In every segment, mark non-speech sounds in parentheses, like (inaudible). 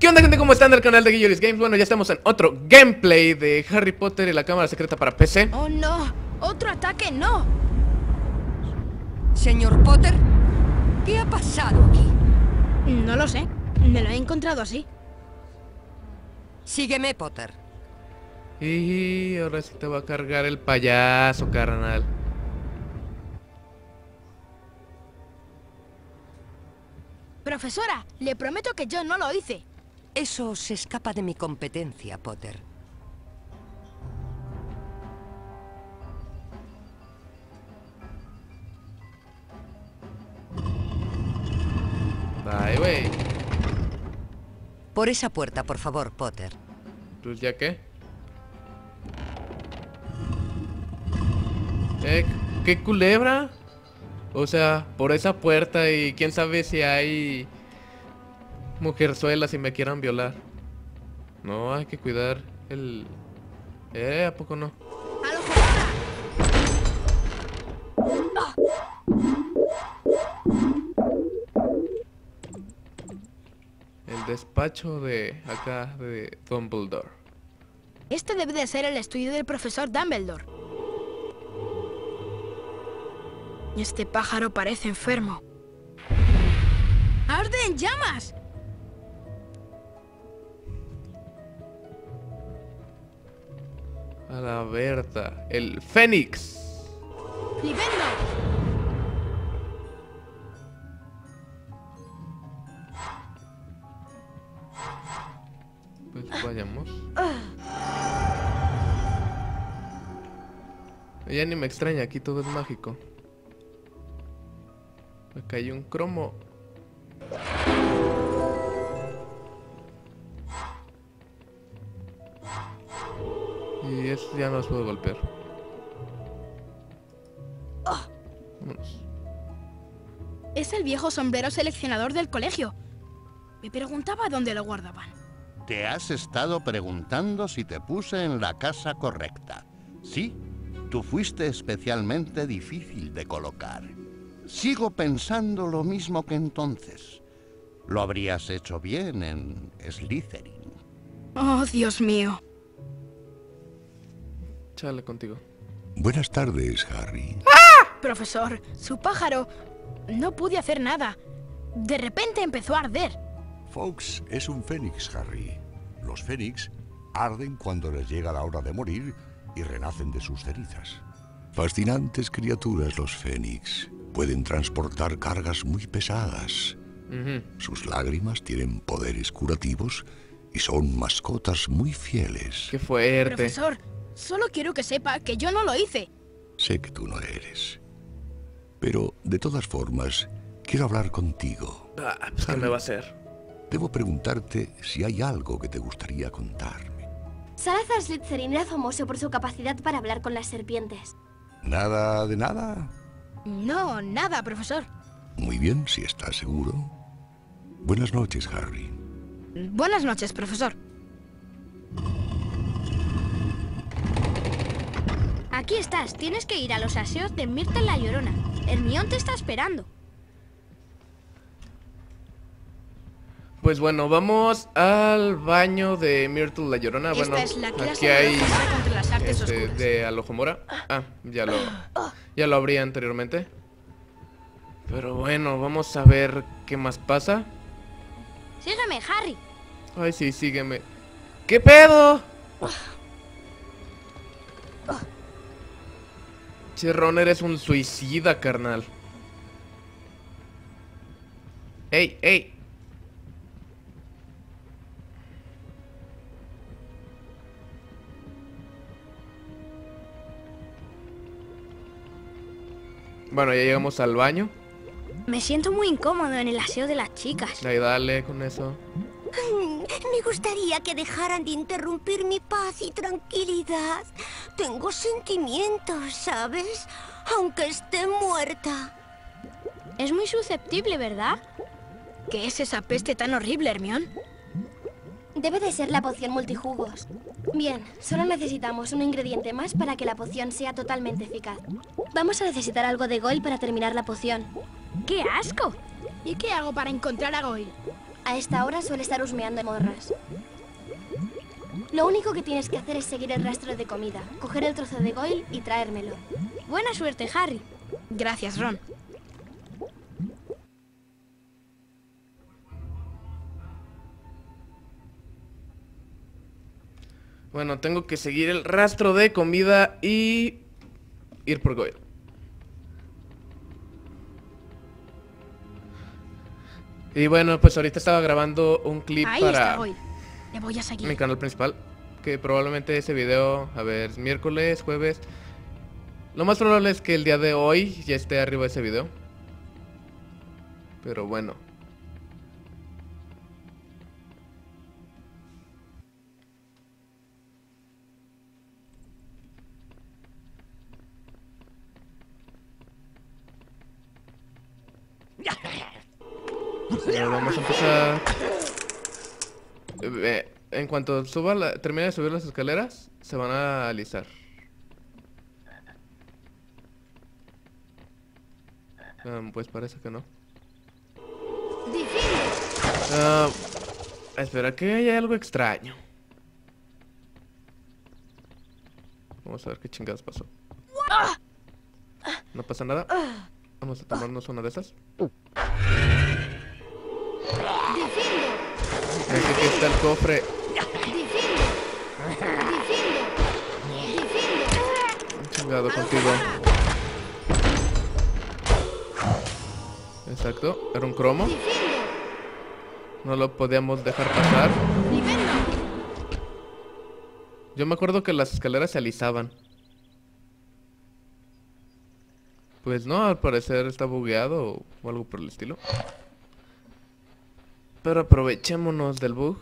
¿Qué onda gente? ¿Cómo están del canal de Guilloris Games? Bueno, ya estamos en otro gameplay de Harry Potter y la cámara secreta para PC ¡Oh, no! ¡Otro ataque, no! Señor Potter, ¿qué ha pasado aquí? No lo sé. Me lo he encontrado así. Sígueme, Potter. Y ahora sí te va a cargar el payaso, carnal Profesora, le prometo que yo no lo hice. Eso se escapa de mi competencia, Potter. Bye, wey Por esa puerta, por favor, Potter. Pues ya qué Eh, ¿qué culebra? O sea, por esa puerta y quién sabe si hay mujerzuelas y me quieran violar. No, hay que cuidar el... Eh, ¿a poco no? ¡A lo El despacho de acá de Dumbledore. Este debe de ser el estudio del profesor Dumbledore. Este pájaro parece enfermo. ¡Arde en llamas! A la Berta. El Fénix. ¡Flipendo! Pues vayamos. Ya ni me extraña, aquí todo es mágico. Acá hay un cromo. Y eso ya no los puedo golpear. Vámonos. Es el viejo sombrero seleccionador del colegio. Me preguntaba dónde lo guardaban. Te has estado preguntando si te puse en la casa correcta. Sí, tú fuiste especialmente difícil de colocar. Sigo pensando lo mismo que entonces. Lo habrías hecho bien en Slytherin. Oh, Dios mío. Chale contigo. Buenas tardes, Harry. Profesor, su pájaro... No pude hacer nada. De repente empezó a arder. Fox es un fénix, Harry. Los fénix arden cuando les llega la hora de morir y renacen de sus cenizas. Fascinantes criaturas los fénix. Pueden transportar cargas muy pesadas. Sus lágrimas tienen poderes curativos y son mascotas muy fieles. Qué fuerte. Profesor, solo quiero que sepa que yo no lo hice. Sé que tú no eres. Pero, de todas formas, quiero hablar contigo. Ah, pues, ¿qué me va a hacer? Debo preguntarte si hay algo que te gustaría contarme. Salazar Slytherin era famoso por su capacidad para hablar con las serpientes. ¿Nada de nada? No, nada, profesor. Muy bien, si estás seguro. Buenas noches, Harry. Buenas noches, profesor. Aquí estás, tienes que ir a los aseos de Myrtle la Llorona. Hermión te está esperando. Pues bueno, vamos al baño de Myrtle la Llorona. Esta bueno, es la aquí hay las artes este, de Alojomora. Ah, ya lo, ya lo abrí anteriormente. Pero bueno, vamos a ver qué más pasa. Sígueme, Harry. Ay, sí, sígueme. ¿Qué pedo? Cherrón, eres un suicida, carnal. ¡Ey, ey! Bueno, ya llegamos al baño. Me siento muy incómodo en el aseo de las chicas. Ahí dale con eso. Me gustaría que dejaran de interrumpir mi paz y tranquilidad. Tengo sentimientos, ¿sabes? Aunque esté muerta. Es muy susceptible, ¿verdad? ¿Qué es esa peste tan horrible, Hermión? Debe de ser la poción multijugos. Bien, solo necesitamos un ingrediente más para que la poción sea totalmente eficaz. Vamos a necesitar algo de Goyle para terminar la poción. ¡Qué asco! ¿Y qué hago para encontrar a Goyle? A esta hora suele estar husmeando morras. Lo único que tienes que hacer es seguir el rastro de comida, coger el trozo de Goyle y traérmelo. Buena suerte, Harry. Gracias, Ron. Bueno, tengo que seguir el rastro de comida y ir por Goyle. Y bueno, pues ahorita estaba grabando un clip Ahí está para Goyle. Le voy a seguir. mi canal principal. Que probablemente ese video, a ver, es miércoles, jueves. Lo más probable es que el día de hoy ya esté arriba ese video. Pero bueno. (laughs) Vamos a empezar. Eh, en cuanto suba termine de subir las escaleras, se van a alisar. Um, pues parece que no. Ah, espera, que hay algo extraño. Vamos a ver qué chingados pasó. No pasa nada. Vamos a tomarnos una de esas. Aquí está el cofre. Chingado contigo. Exacto, era un cromo. No lo podíamos dejar pasar. Yo me acuerdo que las escaleras se alisaban. Pues no, al parecer está bugueado o algo por el estilo. Pero aprovechémonos del bug.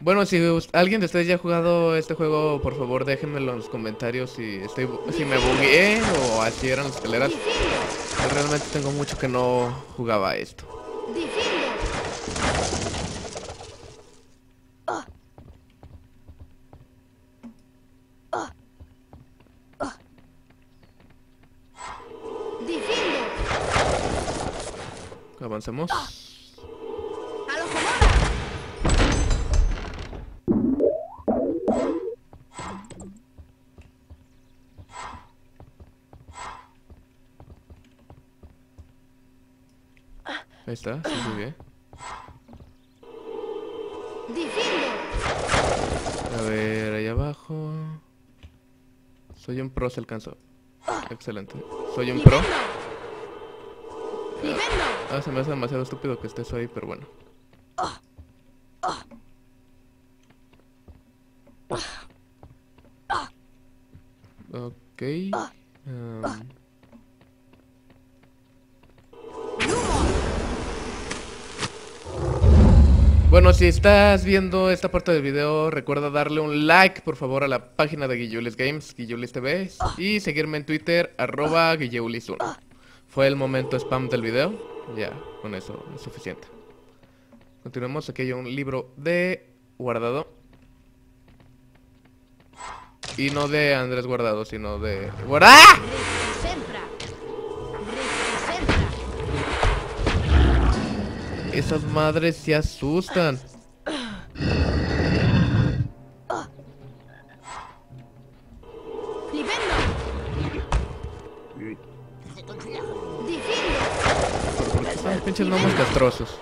Bueno, si alguien de ustedes ya ha jugado este juego, por favor déjenmelo en los comentarios si si me bugueé o así eran las escaleras. Realmente tengo mucho que no jugaba esto. Avancemos. Ahí está, sí, muy bien. A ver, ahí abajo. Soy un pro, se alcanzó. Excelente. Soy un pro. Ah, se me hace demasiado estúpido que esté eso ahí, pero bueno. Ok. um, Bueno, si estás viendo esta parte del video, recuerda darle un like, por favor, a la página de Guillulis Games, Guillulis TV, y seguirme en Twitter, arroba Guillulis1. Fue el momento spam del video, ya, con eso es suficiente. Continuemos, aquí hay un libro de Guardado. Y no de Andrés Guardado, sino de... ¡Guarda! Esas madres se asustan. Castrosos?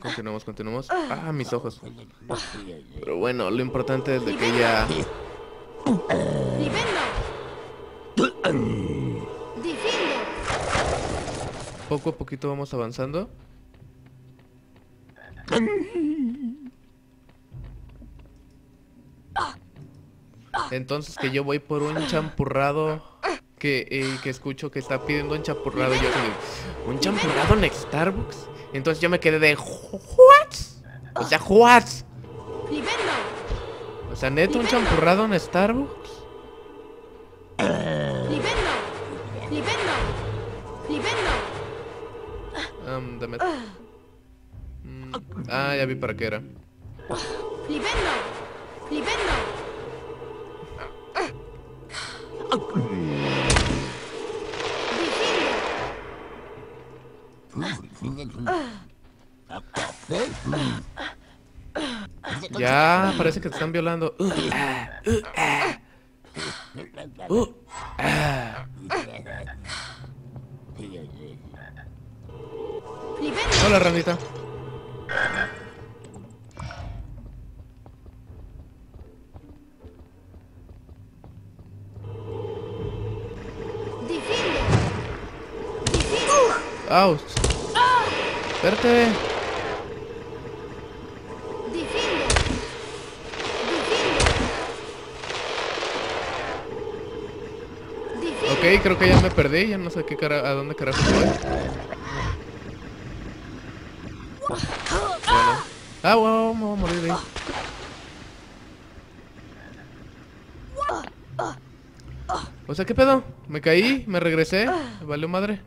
Continuamos, continuamos. Ah, mis ojos. Pero bueno, lo importante es de que ya... Poco a poquito vamos avanzando. Entonces que yo voy por un champurrado que, eh, que escucho que está pidiendo un champurrado y yo ¿un champurrado en Starbucks? Entonces yo me quedé de ¿What? O sea, ¿what? O sea, neto un champurrado en Starbucks. Um, dame- Mm, Ah, ya vi para qué era. Ya, parece que te están violando. Hola, ranita. Ouch. Espérate. Ok, creo que ya me perdí. Ya no sé qué cara, a dónde carajo voy. Ah, wow, me voy a morir ahí. O sea, ¿qué pedo? Me caí, me regresé. Valió madre.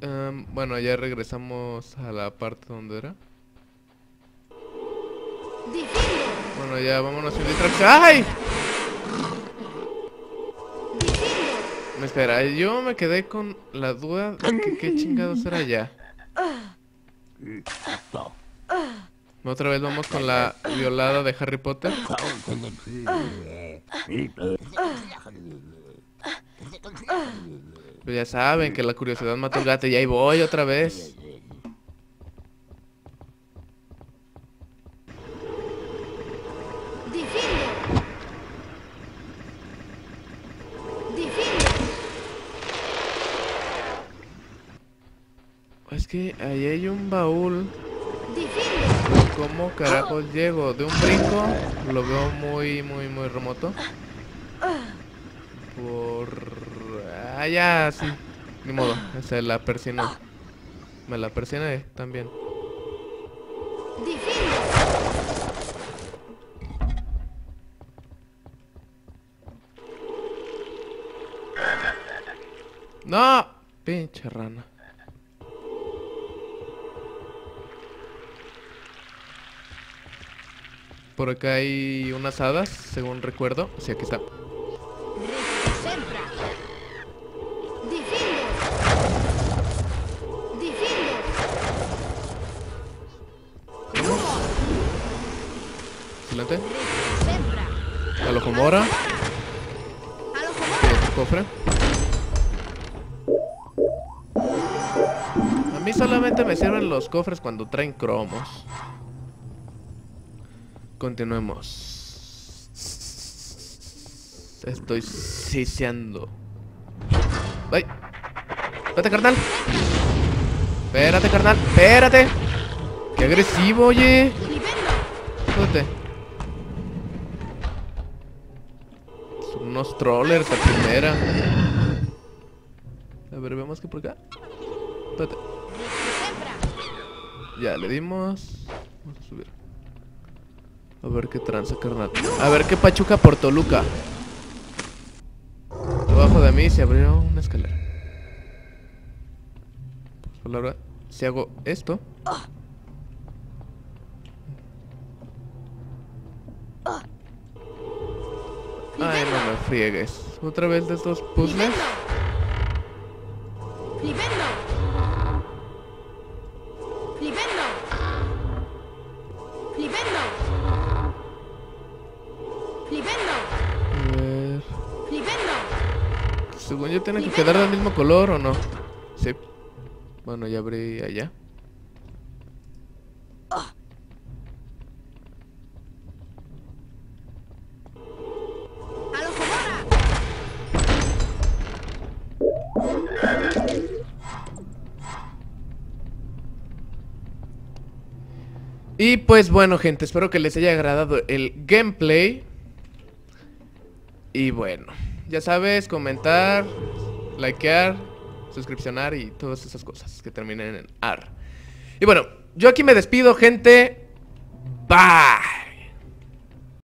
Em, bueno, ya regresamos a la parte donde era. Bueno, ya vámonos sin distracción. ¡Ay! Me espera, yo me quedé con la duda de que qué chingados era ya. Otra vez vamos con la violada de Harry Potter. Pues ya saben que la curiosidad mata al gato y ahí voy otra vez. Es que ahí hay un baúl. ¿Cómo carajos llego? De un brinco lo veo muy, muy, muy remoto. Por... Ah, ya, sí. Ni modo, se la persinó. Me la persiné también. ¡No! Pinche rana. Por acá hay unas hadas, según recuerdo. Sí, aquí está. Solamente me sirven los cofres cuando traen cromos. Continuemos. Estoy siseando. ¡Ay! Espérate, carnal. Espérate, carnal. Espérate. Qué agresivo, oye. Espérate. Son unos trollers a primera. A ver, vemos que por acá. Espérate. Ya, le dimos. Vamos a subir. A ver qué tranza, carnal. A ver qué pachuca por Toluca. Debajo de mí se abrió una escalera. Palabra, si hago esto. Ay, no me friegues. Otra vez de estos puzzles. Que quedar del mismo color o no. Sí. Bueno, ya abrí allá. Y pues bueno, gente, espero que les haya agradado el gameplay. Y bueno, ya sabes, comentar, likear, suscripcionar y todas esas cosas que terminen en AR. Y bueno, yo aquí me despido, gente. Bye.